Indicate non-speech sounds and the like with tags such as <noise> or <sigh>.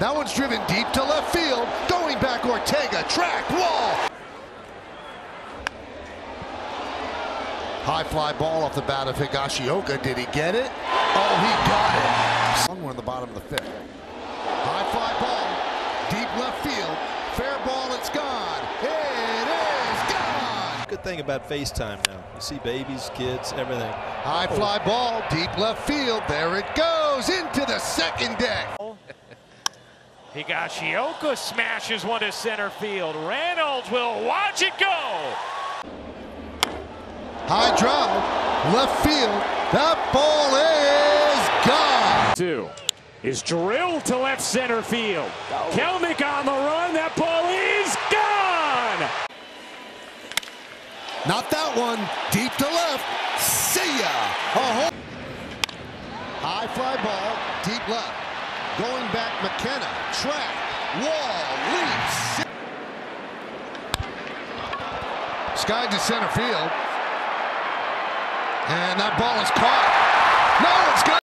That one's driven deep to left field. Going back Ortega. Track wall. High fly ball off the bat of Higashioka. Did he get it? Oh, he got it. Somewhere in the bottom of the fifth. High fly ball. Deep left field. Fair ball. It's gone. It is gone. Good thing about FaceTime now. You see babies, kids, everything. High fly ball. Deep left field. There it goes into the second deck. <laughs> Higashioka smashes one to center field. Reynolds will watch it go. High drive, left field. That ball is gone. Two is drilled to left center field. Kelenic on the run. That ball is gone. Not that one. Deep to left. See ya. High fly ball. Deep left. Going back McKenna. Track. Wall. Leaps. Sky to center field. And that ball is caught. No,